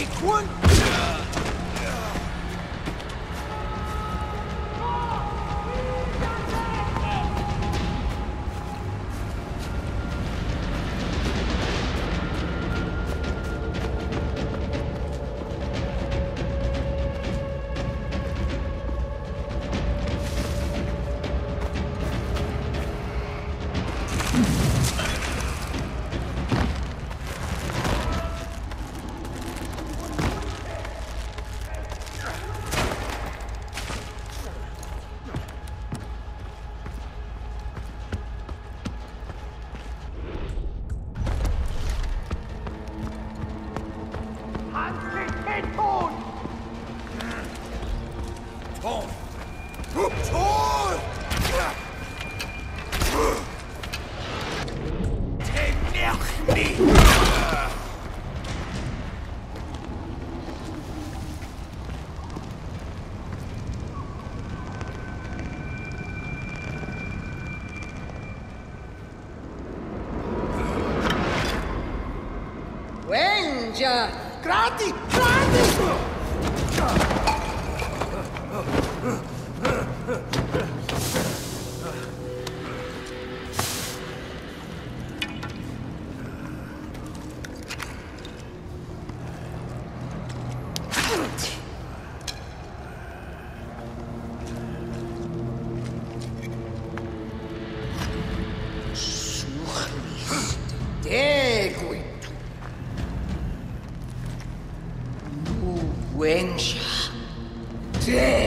unique one Bon. Temerchni! Wensha. Dead.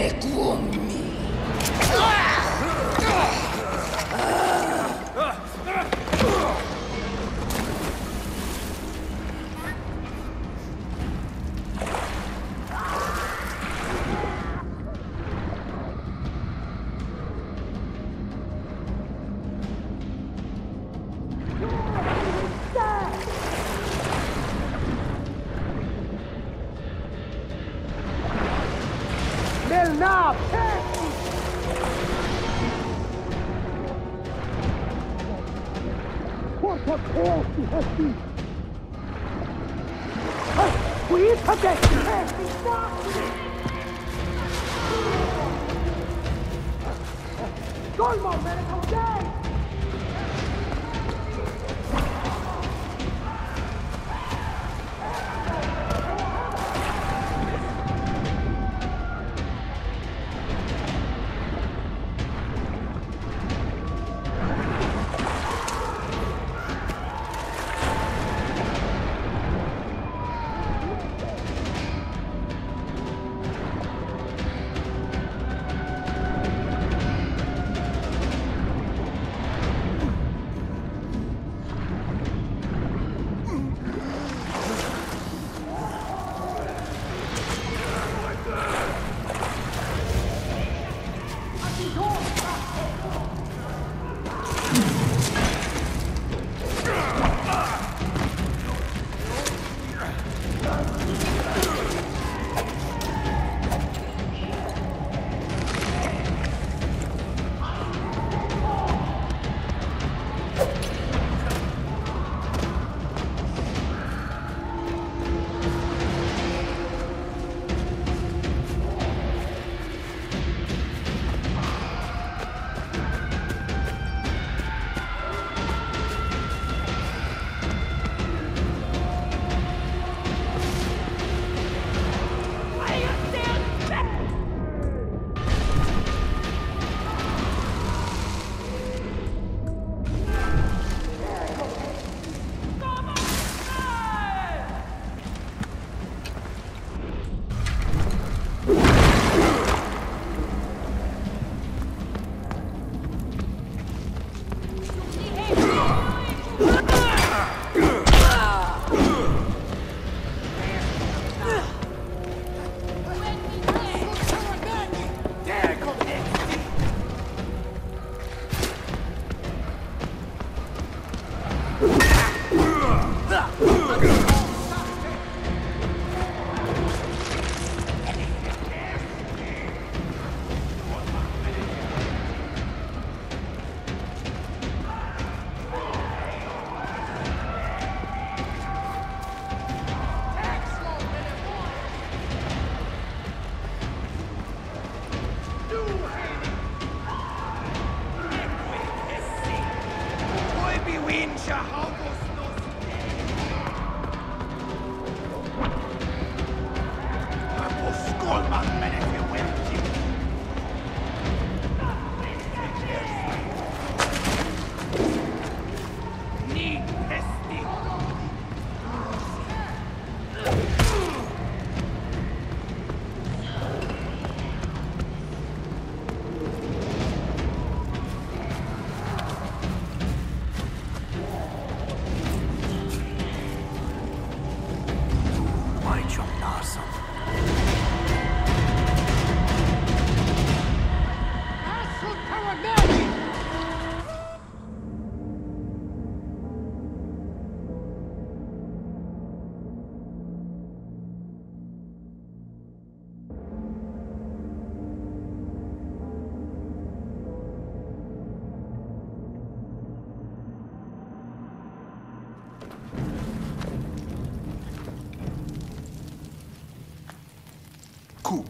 Going, my man, it's okay!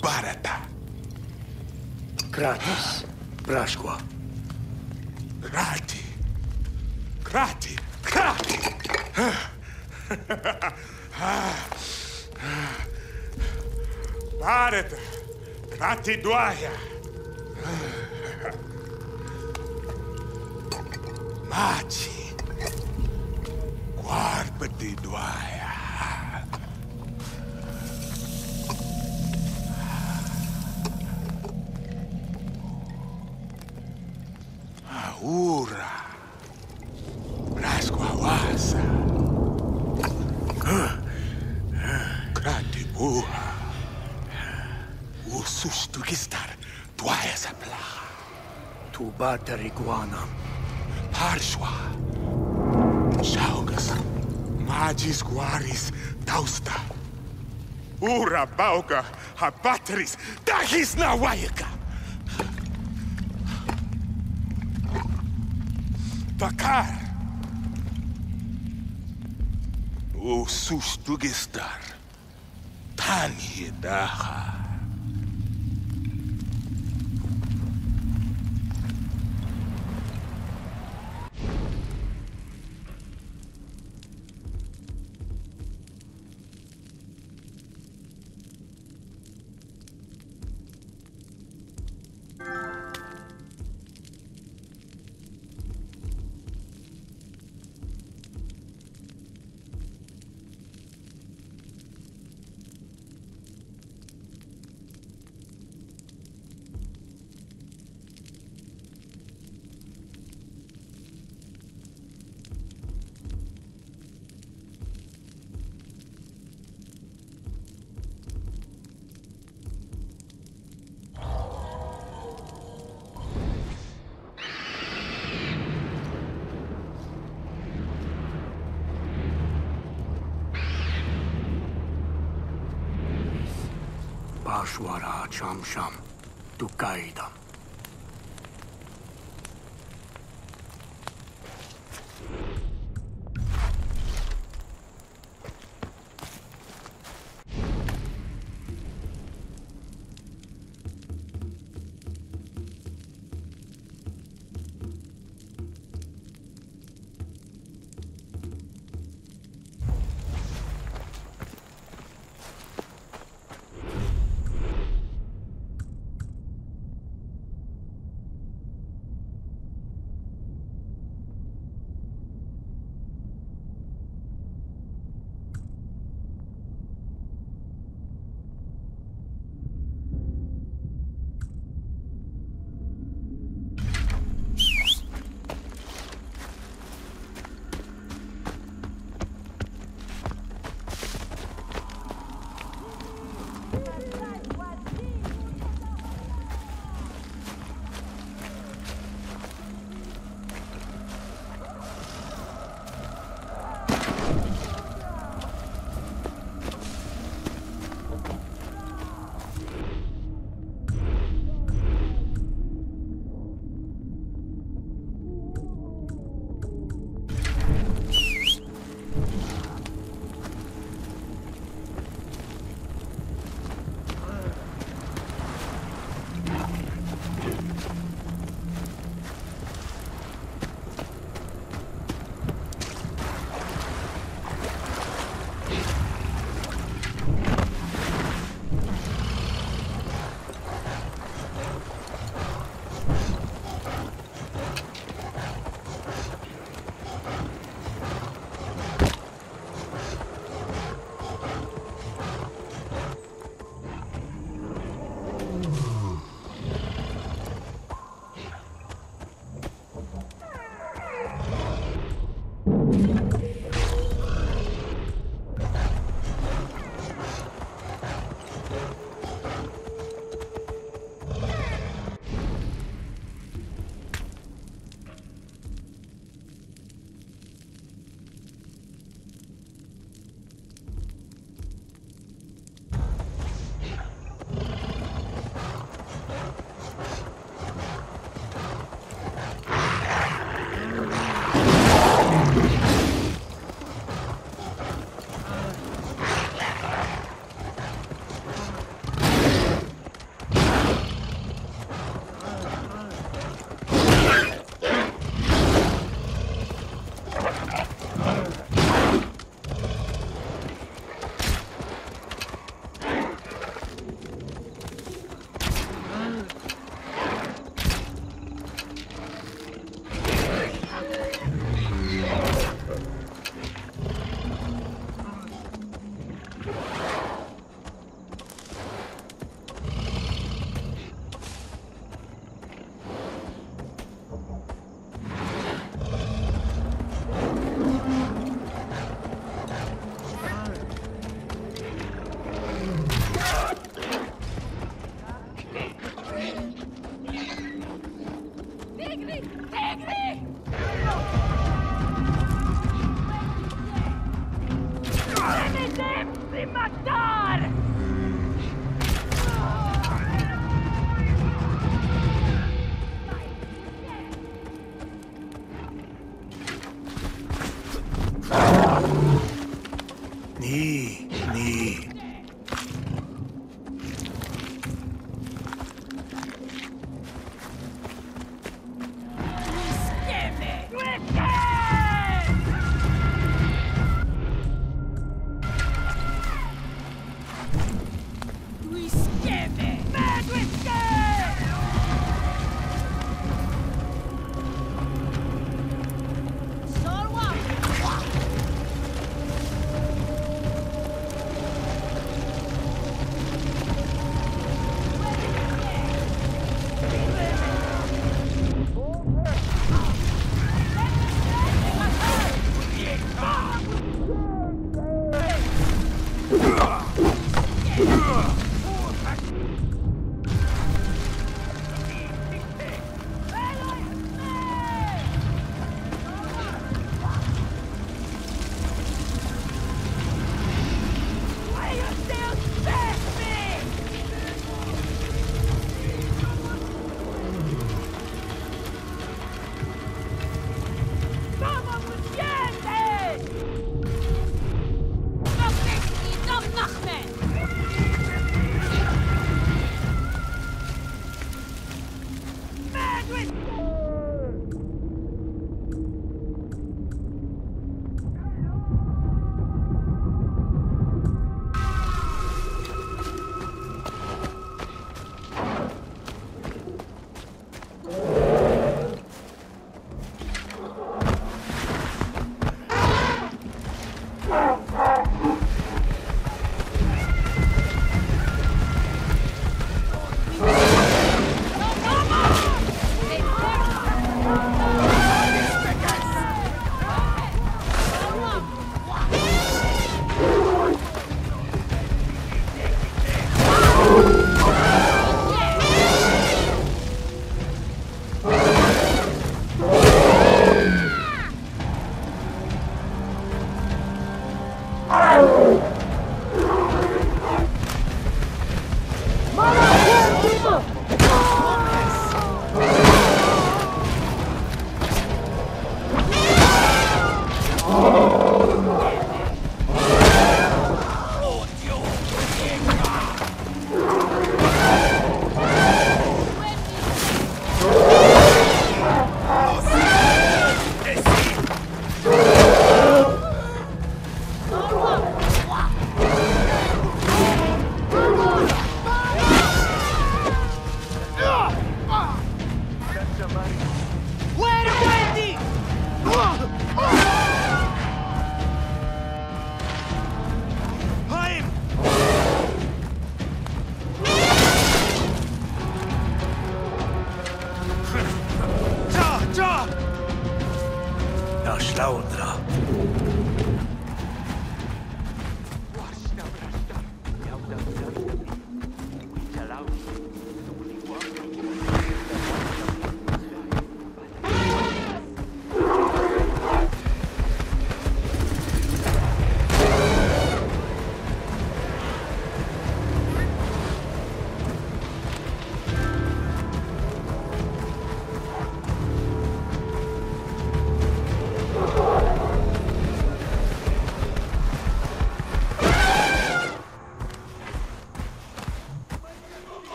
Barata. Kratis, Brashqua. Krati. Krati. Krati. Barata. Krati Dwaya. Machi. Guarpati Dwaya. Aura. Rasquawasa. Krati Buha. Usustugistar. Dwaya Sapla. Tu batariguanam. Parshwa. Shaugas. Magis Guaris. Dausta. Ura Bauga. Habatris. Dahis Nawayaka. Takar. O sustugistar. Ashwara sham Sham to guide them. 你你。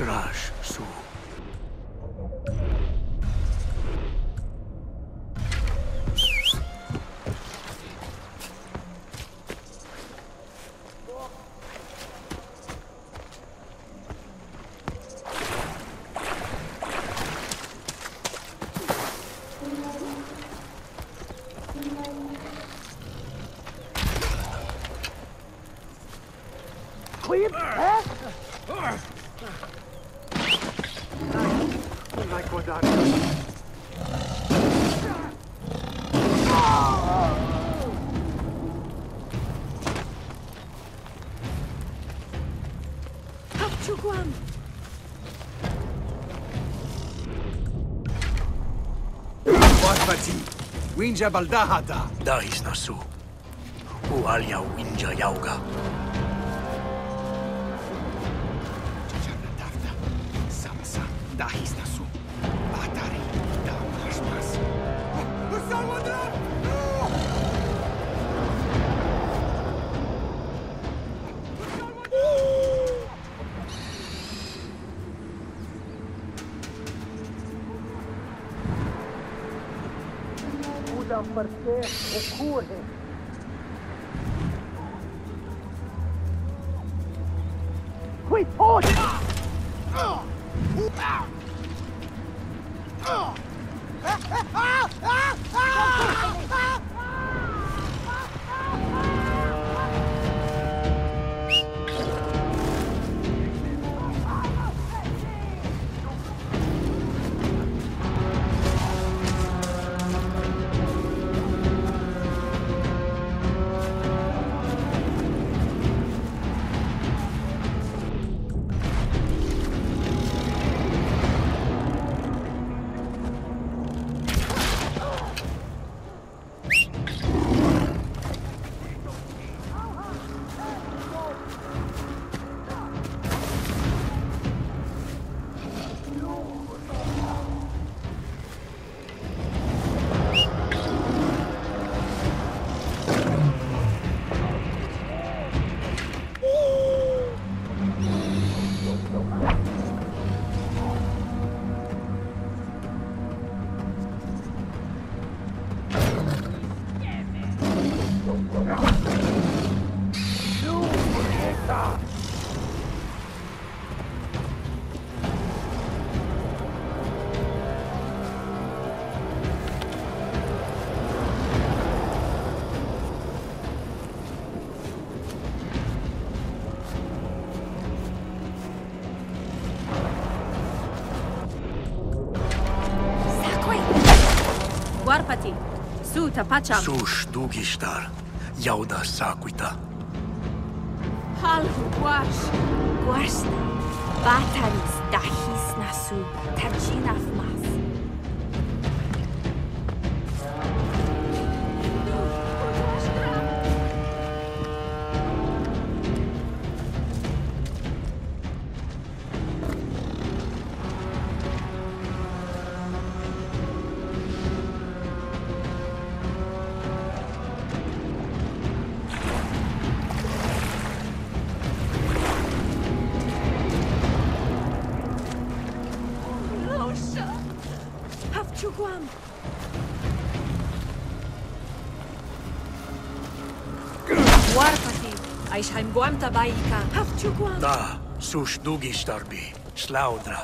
Shraj Su. Winja baldahata. Dahis nasu. Ualia winja yauga. Dahis nasu. Batari. Damasmas. Salvador! perché occorre uh, uh. Suta pacham! Sush dugistar. Yauda sakuita. Halhu guash! Guashna! Bataris dahis nasu! Tachinaf mas! Aish haim goam tabai ikar. Haftu goam. Da, sush dugi starbi. Schlaudra.